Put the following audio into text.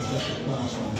Just a class.